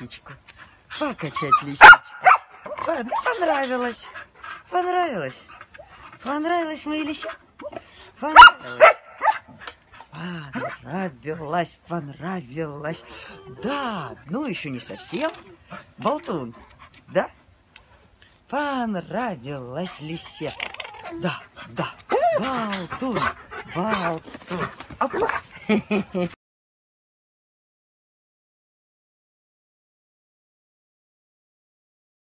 лисичку. Покачать лисичку. Понравилось. Понравилось. Понравилось мои лися? Понравилось. А, понравилось, понравилось. Да, ну еще не совсем. Болтун, да? Понравилось лисе. Да, да. Болтун, болтун. Опа.